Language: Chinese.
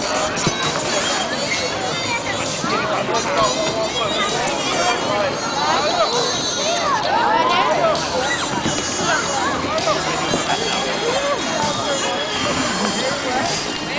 Thank y o